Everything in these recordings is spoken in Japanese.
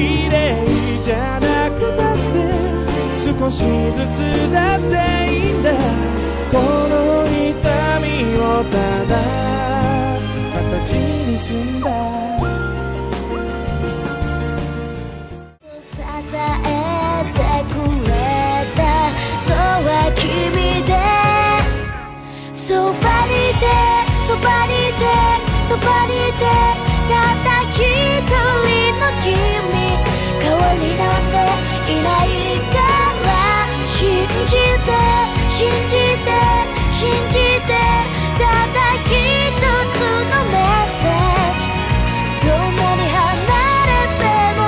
綺麗じゃなくたって少しずつだっていいんだ。この痛みをただ形にすんだ。信じて信じてただ一つのメッセージ。どんなに離れても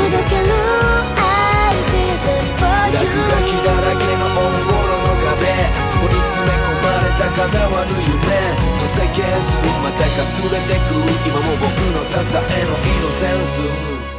届ける I'll be there for you 落書きだらけのオンゴロの壁。そこに詰め込まれたかなわぬ夢。の世間をまたかすれてく。今も僕の支えのイノセンス。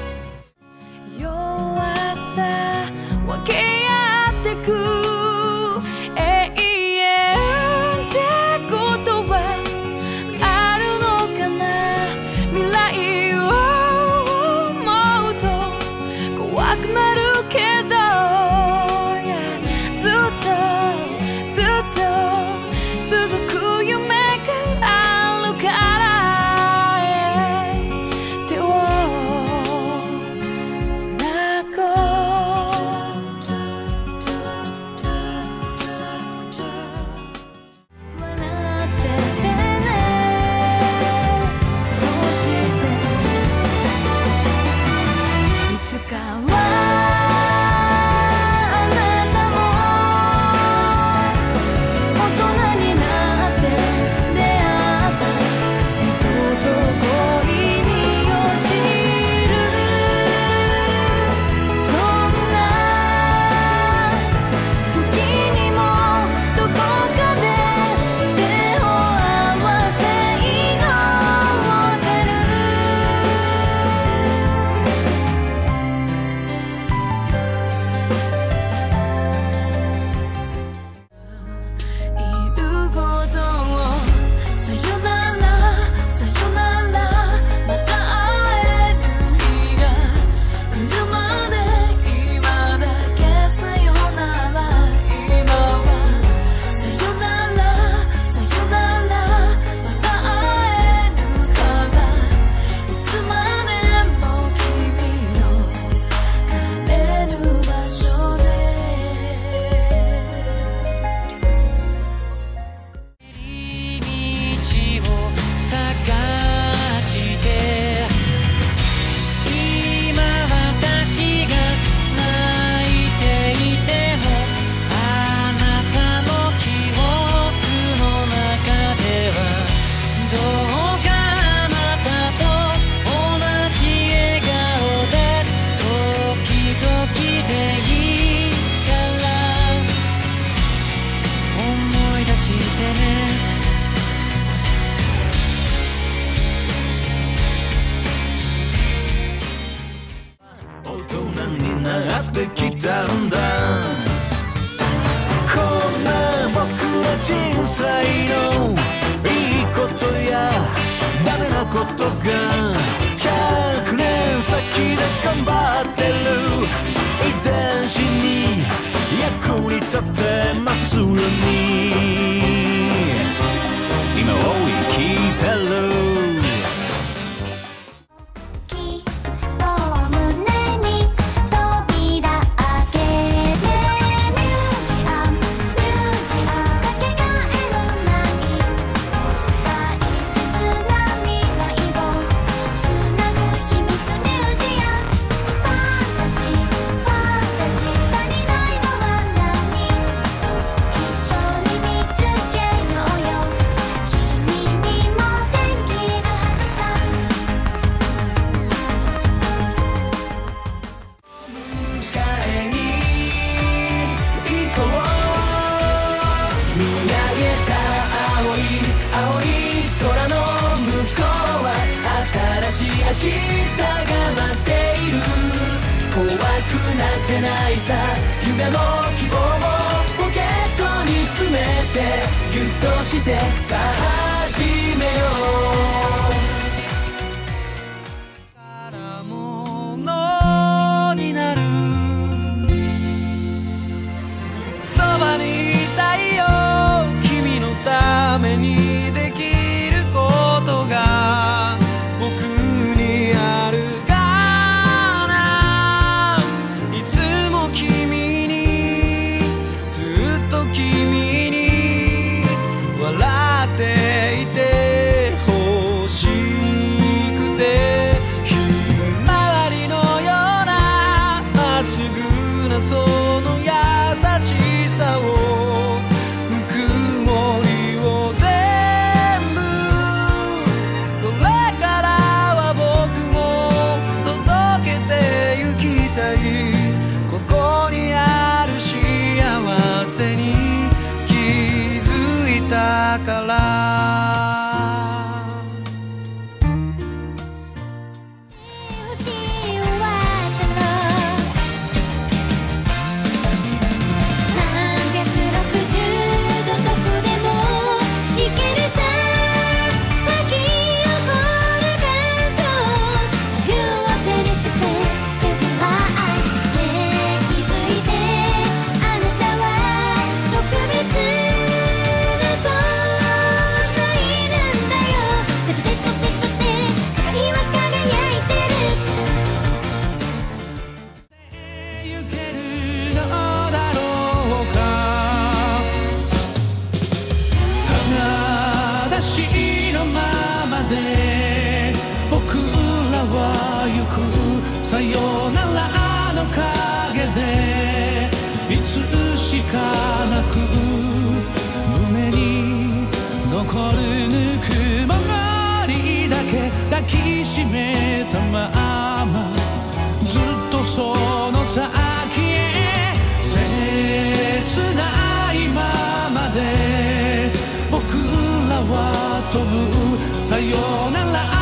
日が待っている。怖くなってないさ。夢も希望もポケットに詰めて。ギュッとしてさ。あしかなく胸に残るぬくもりだけ抱きしめたままずっとその先へ切ないままで僕らは飛ぶさよなら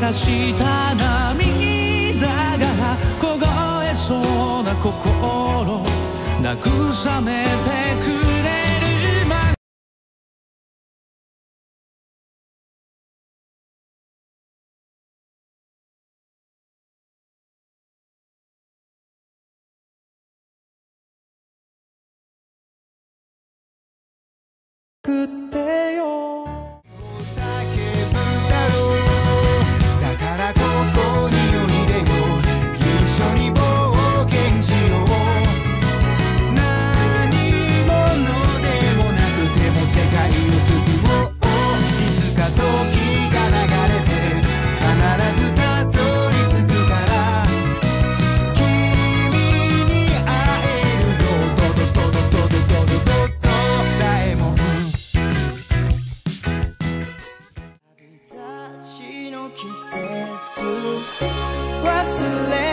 流した涙が凍えそうな心慰めてくれくって to let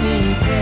にいて